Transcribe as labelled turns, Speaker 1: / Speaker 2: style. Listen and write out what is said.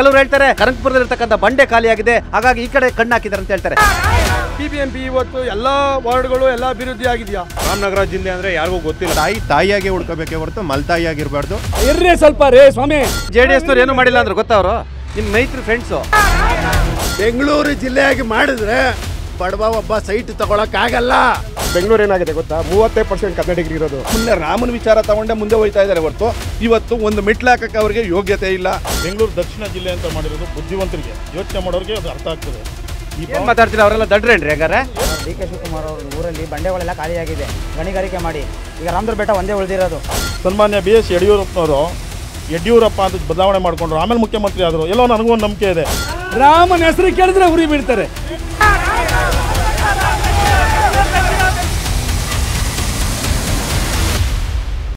Speaker 1: ಕೆಲವರು ಹೇಳ್ತಾರೆ ಕನಕಪುರದಲ್ಲಿರ್ತಕ್ಕಂಥ ಬಂಡೆ ಖಾಲಿಯಾಗಿದೆ ಹಾಗಾಗಿ ಈ ಕಡೆ ಕಣ್ಣು ಹಾಕಿದ್ದಾರೆ ಅಂತ ಹೇಳ್ತಾರೆ.
Speaker 2: ಬಿಬಿಎಂಪಿ ಇವತ್ತು ಎಲ್ಲಾ ವಾರ್ಡ್ಗಳು ಎಲ್ಲ ಅಭಿವೃದ್ಧಿ ಆಗಿದೆಯಾ?
Speaker 3: ರಾಮನಗರ ಜಿಲ್ಲೆ ಅಂದ್ರೆ ಯಾರಿಗೂ ಗೊತ್ತಿಲ್ಲ. ತಾಯಿ ತಾಯಿಯಾಗಿ ಉಳ್ಕೋಬೇಕೇ ಹೊರತು ಮಲ್ತಾಯಿಯಾಗಿರ್ಬಾರ್ದು
Speaker 2: ಇರ್ರಿ ಸ್ವಲ್ಪ ರೇ ಸ್ವಾಮಿ.
Speaker 1: ಜೆ ಡಿ ಎಸ್ನವ್ರು ಏನು ಮಾಡಿಲ್ಲ ಅಂದ್ರೆ ಗೊತ್ತವರು ನಿಮ್ ನಿಮ್ಮ ಮೈತ್ರಿ ಫ್ರೆಂಡ್ಸು
Speaker 4: ಬೆಂಗಳೂರು ಜಿಲ್ಲೆಯಾಗಿ ಮಾಡಿದ್ರೆ ಬಡವ ಒಬ್ಬ ಸೈಟ್ ತಗೊಳಕ್ಕಾಗಲ್ಲ.
Speaker 3: ಬೆಂಗಳೂರು ಏನಾಗಿದೆ ಗೊತ್ತಾ? ಮೂವತ್ತೈದು ಪರ್ಸೆಂಟ್ ಕನ್ನಡಿಗರು ಇರೋದು. ಮುಂದೆ ರಾಮನ ವಿಚಾರ ತಗೊಂಡೆ ಮುಂದೆ ಹೋಯ್ತಾ ಇದ್ದಾರೆ ಹೊರತು. ಇವತ್ತು ಒಂದು ಮೆಟ್ಲು ಹಾಕಕ್ಕೆ ಅವರಿಗೆ ಯೋಗ್ಯತೆ ಇಲ್ಲ.
Speaker 5: ಬೆಂಗಳೂರು ದಕ್ಷಿಣ ಜಿಲ್ಲೆ ಅಂತ ಮಾಡಿರೋದು ಬುದ್ಧಿವಂತರಿಗೆ. ಯೋಚನೆ ಮಾಡೋರಿಗೆ ಅದು ಅರ್ಥ ಆಗ್ತದೆ.
Speaker 1: ಏನು ಮಾತಾಡ್ತೀರಾ ಅವರೆಲ್ಲ ದಡ್ರೇನ್ರಿ ಹಾಗಾರೆ?
Speaker 6: ಡಿ ಕೆ ಶಿವಕುಮಾರ್ ಅವ್ರ ಊರಲ್ಲಿ ಬಂಡೆಗಳೆಲ್ಲ ಖಾಲಿಯಾಗಿದೆ. ಗಣಿಗಾರಿಕೆ ಮಾಡಿ. ಈಗ ರಾಮದ್ರ ಬೆಟ್ಟ ಒಂದೇ ಉಳಿದಿರೋದು.
Speaker 5: ಸನ್ಮಾನ್ಯ ಬಿ ಎಸ್ ಯಡಿಯೂರಪ್ಪನವರು ಯಡಿಯೂರಪ್ಪ ಅಂತ ಬದಲಾವಣೆ ಮಾಡ್ಕೊಂಡ್ರು. ಆಮೇಲೆ ಮುಖ್ಯಮಂತ್ರಿ ಆದರು. ಎಲ್ಲೋ ನನಗೂ ಒಂದು ನಂಬಿಕೆ ಇದೆ.
Speaker 2: ರಾಮನ ಹೆಸರು ಕೇಳಿದ್ರೆ ಉರಿ ಬೀಳ್ತಾರೆ.